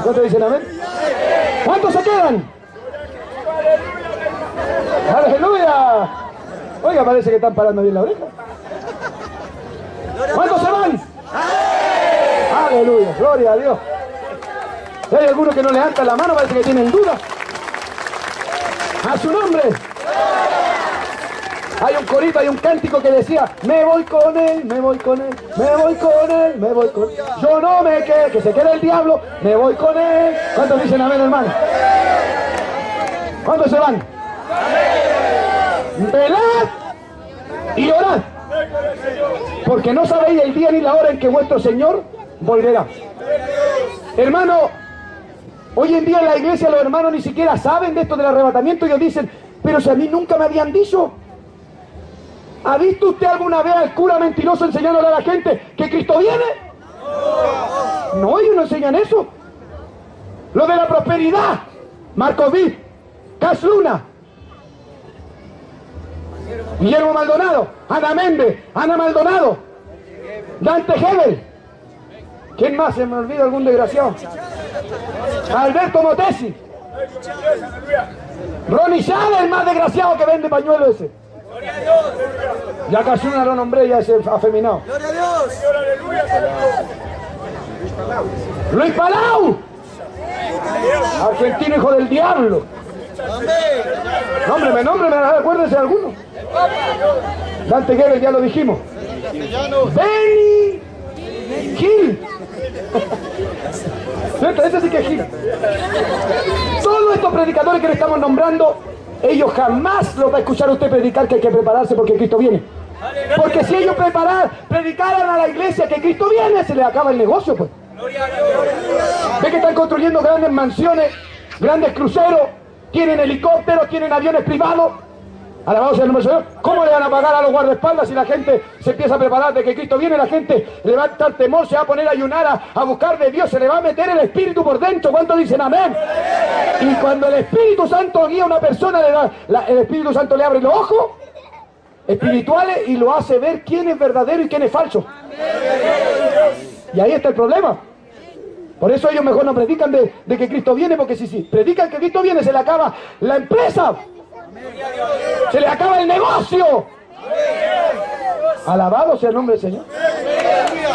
¿Cuántos dicen amén? ¿Cuántos se quedan? ¡Aleluya! Oiga, parece que están parando bien la oreja. ¿Cuántos se van? Aleluya, gloria a Dios. Si hay algunos que no levantan la mano, parece que tienen duda. A su nombre. Hay un corito, hay un cántico que decía, me voy con él, me voy con él, me voy con él, me voy con él. Yo no me quedo, que se quede el diablo, me voy con él. ¿Cuántos dicen amén, hermano? ¿Cuántos se van? Velad y orad. Porque no sabéis el día ni la hora en que vuestro Señor volverá. Hermano, hoy en día en la iglesia los hermanos ni siquiera saben de esto del arrebatamiento. Ellos dicen, pero si a mí nunca me habían dicho. ¿Ha visto usted alguna vez al cura mentiroso enseñándole a la gente que Cristo viene? No, ellos no enseñan eso. Lo de la prosperidad. Marcos Viz, Cas Luna, Guillermo Maldonado, Ana Méndez, Ana Maldonado, Dante Hebel. ¿Quién más? Se me olvida algún desgraciado. Alberto Motesi. Ronnie Chávez, el más desgraciado que vende pañuelo ese. Ya casi una lo nombré, ya ese afeminado. Gloria a Dios. Luis Palau, argentino hijo del diablo. Nómbreme, nómbreme, acuérdense de alguno. Dante Gebel, ya lo dijimos. Benny Gil. Sí que es. Todos estos predicadores que le estamos nombrando, ellos jamás los va a escuchar usted predicar que hay que prepararse porque Cristo viene. Porque si ellos preparar, predicaran a la iglesia que Cristo viene, se les acaba el negocio, pues. Ve que están construyendo grandes mansiones, grandes cruceros, tienen helicópteros, tienen aviones privados. Alabado sea el nombre del Señor. ¿Cómo le van a pagar a los guardaespaldas si la gente se empieza a preparar de que Cristo viene? La gente le va a estar temor, se va a poner a ayunar, a, buscar de Dios, se le va a meter el Espíritu por dentro. ¿Cuántos dicen amén? Y cuando el Espíritu Santo guía a una persona, el Espíritu Santo le abre los ojos espirituales y lo hace ver quién es verdadero y quién es falso. Y ahí está el problema. Por eso ellos mejor no predican de, que Cristo viene, porque si predican que Cristo viene, se le acaba la empresa. Se le acaba el negocio. Alabado sea el nombre del Señor.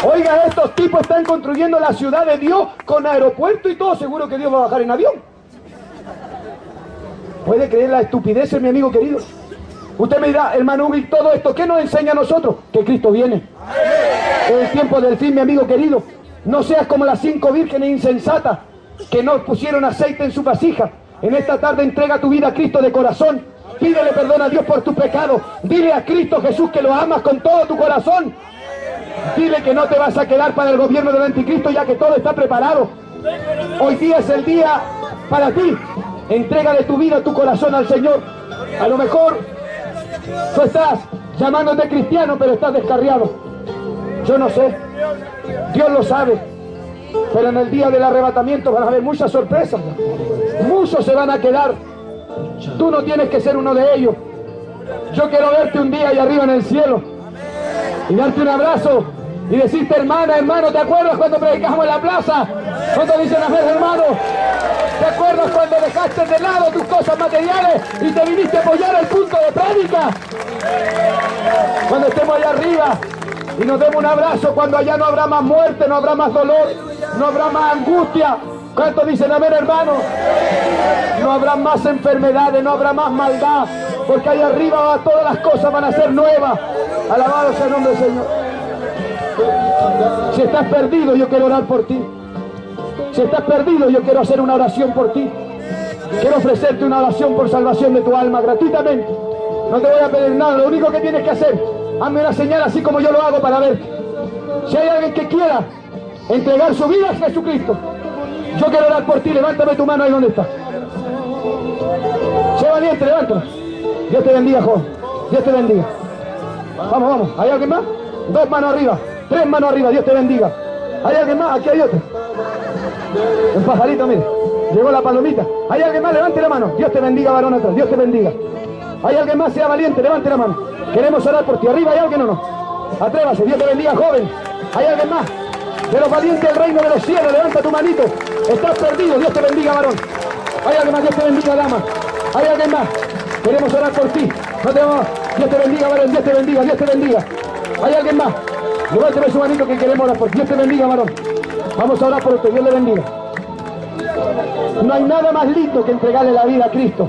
Oiga, estos tipos están construyendo la ciudad de Dios con aeropuerto y todo. Seguro que Dios va a bajar en avión. ¿Puede creer la estupidez, mi amigo querido? Usted me dirá, hermano Ubi, todo esto, ¿qué nos enseña a nosotros? Que Cristo viene. Es el tiempo del fin, mi amigo querido. No seas como las cinco vírgenes insensatas que no pusieron aceite en su vasija. En esta tarde entrega tu vida a Cristo de corazón. Pídele perdón a Dios por tu pecado. Dile a Cristo Jesús que lo amas con todo tu corazón. Dile que no te vas a quedar para el gobierno del anticristo ya que todo está preparado. Hoy día es el día para ti. Entrégale tu vida, tu corazón al Señor. A lo mejor tú estás llamándote cristiano, pero estás descarriado. Yo no sé. Dios lo sabe. Pero en el día del arrebatamiento van a haber muchas sorpresas. Muchos se van a quedar. Tú no tienes que ser uno de ellos. Yo quiero verte un día ahí arriba en el cielo y darte un abrazo y decirte, hermana, hermano, ¿te acuerdas cuando predicamos en la plaza? ¿Cuánto dicen amén, hermano? ¿Te acuerdas cuando dejaste de lado tus cosas materiales y te viniste a apoyar el punto de prédica? Cuando estemos allá arriba y nos demos un abrazo, cuando allá no habrá más muerte, no habrá más dolor, no habrá más angustia. ¿Cuántos dicen amén, hermano? No habrá más enfermedades, no habrá más maldad, porque allá arriba todas las cosas van a ser nuevas. Alabado sea el nombre del Señor. Si estás perdido, yo quiero orar por ti. Si estás perdido, yo quiero hacer una oración por ti. Quiero ofrecerte una oración por salvación de tu alma gratuitamente. No te voy a pedir nada, lo único que tienes que hacer, hazme una señal así como yo lo hago para ver. Si hay alguien que quiera entregar su vida a Jesucristo, yo quiero orar por ti, levántame tu mano ahí donde está. Sé valiente, levántala. Dios te bendiga, joven. Dios te bendiga. Vamos, vamos. ¿Hay alguien más? Dos manos arriba. Tres manos arriba. Dios te bendiga. ¿Hay alguien más? Aquí hay otro. Un pajarito, mire. Llegó la palomita. ¿Hay alguien más? Levante la mano. Dios te bendiga, varón atrás. Dios te bendiga. ¿Hay alguien más? Sea valiente. Levante la mano. Queremos orar por ti. ¿Arriba hay alguien o no? Atrévase. Dios te bendiga, joven. ¿Hay alguien más? De los valientes del reino de los cielos. Levanta tu manito. Estás perdido. Dios te bendiga, varón. ¿Hay alguien más? Dios te bendiga, dama. ¿Hay alguien más? Queremos orar por ti. No te vamos. Dios te bendiga, varón. Dios te bendiga. Dios te bendiga. ¿Hay alguien más? Levánteme su manito que queremos orar por ti. Dios te bendiga, varón. Vamos a orar por usted. Dios le bendiga. No hay nada más lindo que entregarle la vida a Cristo.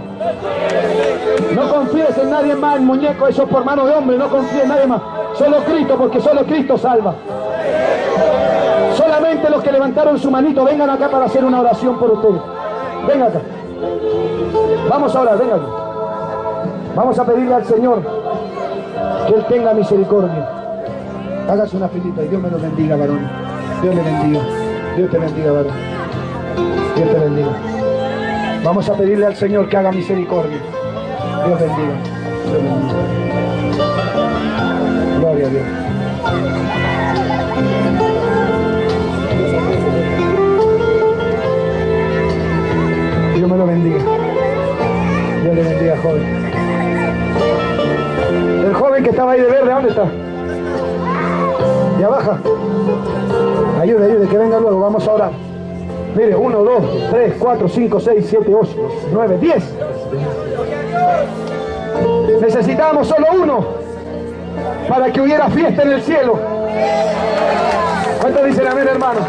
No confíes en nadie más, en muñeco, eso es por mano de hombre. No confíes en nadie más. Solo Cristo, porque solo Cristo salva. Solamente los que levantaron su manito, vengan acá para hacer una oración por ustedes. Venga acá. Vamos a orar, venga aquí. Vamos a pedirle al Señor que Él tenga misericordia. Hágase una filita y Dios me lo bendiga, varón. Dios le bendiga. Dios te bendiga, varón. Dios te bendiga. Vamos a pedirle al Señor que haga misericordia. Dios bendiga. Dios bendiga. Gloria a Dios. Dios me lo bendiga. Dios le bendiga, joven. El joven que estaba ahí de verde, ¿dónde está? Ya baja. Ayude, ayude, que venga luego, vamos a orar. Mire, 1, 2, 3, 4, 5, 6, 7, 8, 9, 10. Necesitábamos solo uno para que hubiera fiesta en el cielo. ¿Cuántos dicen amén, hermano?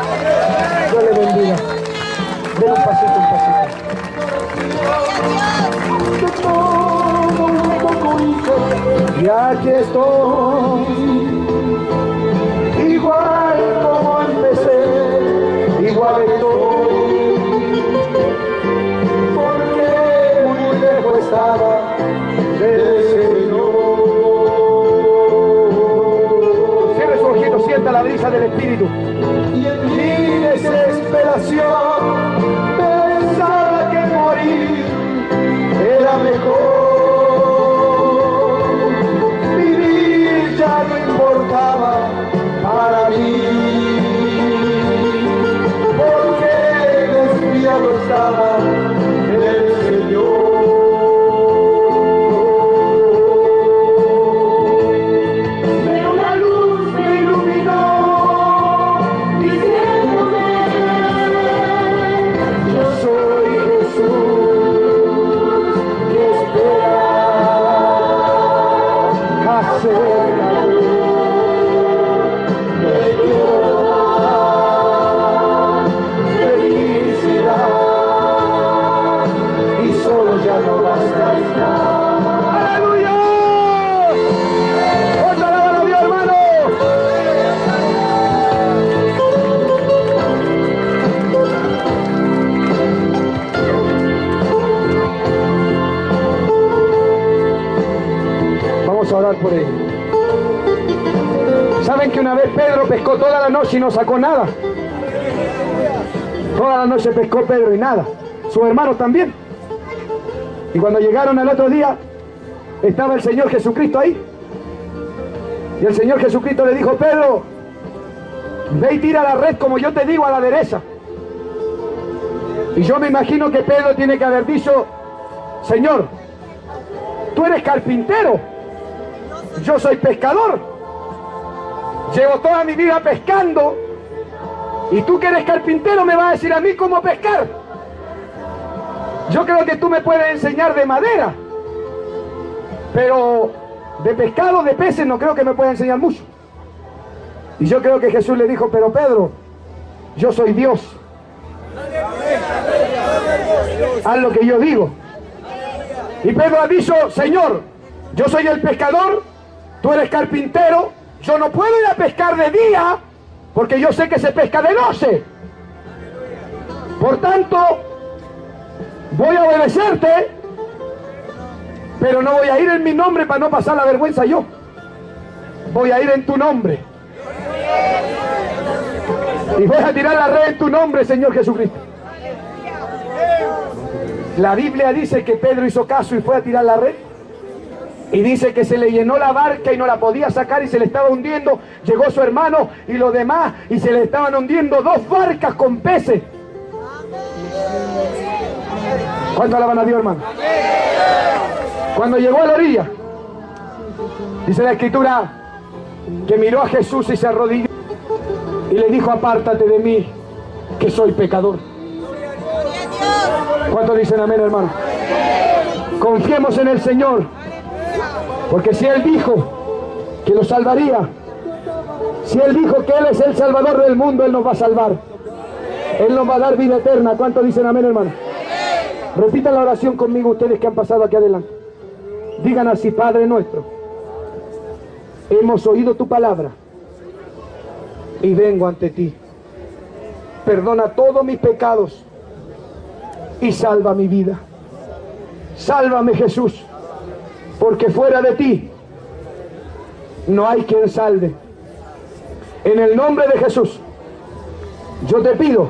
Dios le bendiga. Den un pasito, Y aquí estoy, igual como empecé, igual estoy, porque muy lejos estaba del Señor. Cierre su sienta la brisa del Espíritu. Y en mi desesperación Oh. No sacó nada? Toda la noche pescó Pedro y nada. Sus hermanos también. Y cuando llegaron al otro día, estaba el Señor Jesucristo ahí. Y el Señor Jesucristo le dijo, Pedro, ve y tira la red como yo te digo a la derecha. Y yo me imagino que Pedro tiene que haber dicho, Señor, tú eres carpintero, yo soy pescador. Llevo toda mi vida pescando y tú que eres carpintero me vas a decir a mí cómo pescar. Yo creo que tú me puedes enseñar de madera, pero de pescado, de peces, no creo que me pueda enseñar mucho. Y yo creo que Jesús le dijo, pero Pedro, yo soy Dios. Haz lo que yo digo. Y Pedro ha dicho, Señor, yo soy el pescador, tú eres carpintero, yo no puedo ir a pescar de día, porque yo sé que se pesca de noche. Por tanto, voy a obedecerte, pero no voy a ir en mi nombre para no pasar la vergüenza yo. Voy a ir en tu nombre. Y voy a tirar la red en tu nombre, Señor Jesucristo. La Biblia dice que Pedro hizo caso y fue a tirar la red. Y dice que se le llenó la barca y no la podía sacar y se le estaba hundiendo. Llegó su hermano y los demás y se le estaban hundiendo dos barcas con peces. ¿Cuánto alaban a Dios, hermano? Cuando llegó a la orilla, dice la escritura que miró a Jesús y se arrodilló y le dijo, apártate de mí, que soy pecador. ¿Cuántos dicen amén, hermano? Confiemos en el Señor, porque si Él dijo que lo salvaría, si Él dijo que Él es el Salvador del mundo, Él nos va a salvar. Él nos va a dar vida eterna. ¿Cuántos dicen amén, hermano? Repitan la oración conmigo ustedes que han pasado aquí adelante. Digan así, Padre nuestro, hemos oído tu palabra y vengo ante ti. Perdona todos mis pecados y salva mi vida. Sálvame Jesús, porque fuera de ti no hay quien salve. En el nombre de Jesús, yo te pido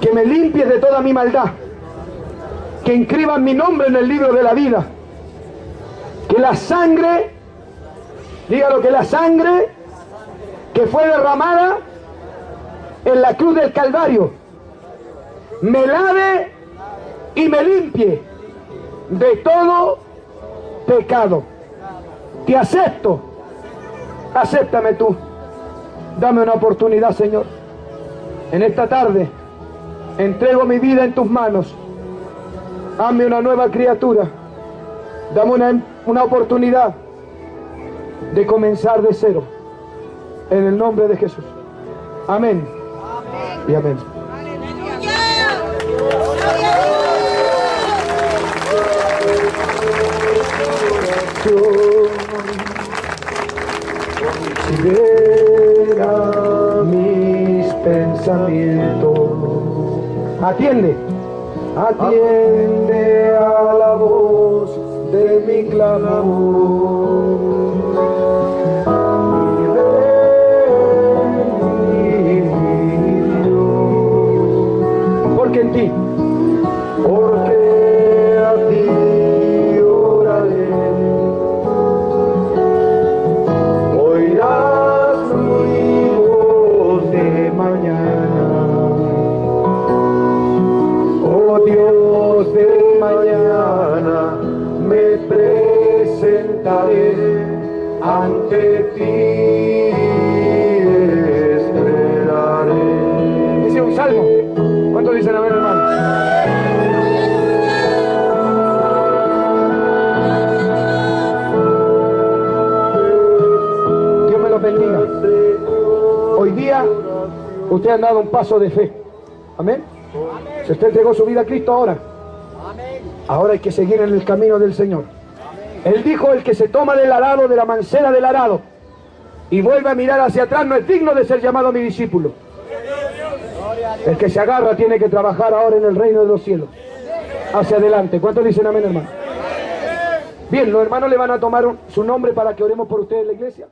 que me limpies de toda mi maldad, que inscriban mi nombre en el libro de la vida, que la sangre, dígalo que la sangre que fue derramada en la cruz del Calvario, me lave y me limpie de todo pecado. Te acepto, acéptame tú. Dame una oportunidad, Señor. En esta tarde entrego mi vida en tus manos. Hazme una nueva criatura. Dame una, una oportunidad de comenzar de cero. En el nombre de Jesús. Amén. Y amén. Considera mis pensamientos. Atiende. Atiende a la voz de mi clamor. Paso de fe. Amén. Si usted entregó su vida a Cristo ahora, ahora hay que seguir en el camino del Señor. Él dijo, el que se toma del arado, de la mancera del arado, y vuelve a mirar hacia atrás, no es digno de ser llamado mi discípulo. El que se agarra tiene que trabajar ahora en el reino de los cielos. Hacia adelante. ¿Cuántos dicen amén, hermano? Bien, los hermanos le van a tomar un- su nombre para que oremos por ustedes en la iglesia.